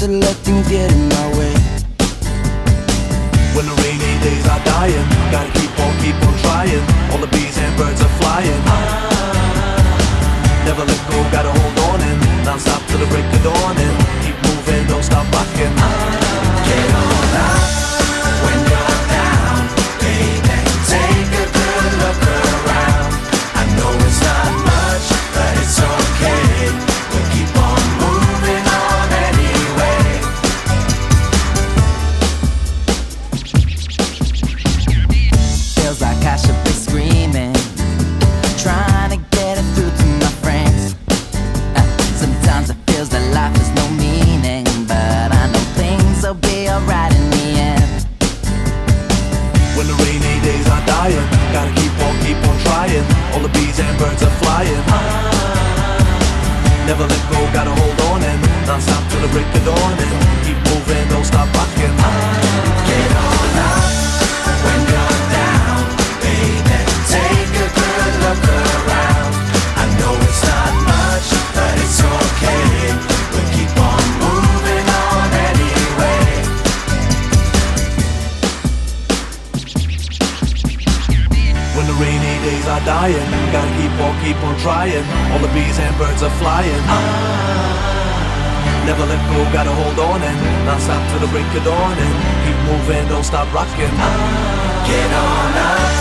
to let things get in my way. When the rainy days are dying Gotta keep on, keep on trying. All the bees and birds are flying. Ah, Never let go, gotta hold on and Non-stop till the break of dawn right in the air. When the rainy days are dying, gotta keep on, keep on trying. All the bees and birds are flying. Ah, never let go, gotta hold on and non-stop till the break of dawn. Days are dying, gotta keep on, keep on trying. All the bees and birds are flying. Ah, Never let go, gotta hold on and not stop till the break of dawn and keep moving, don't stop rocking. Ah, Get on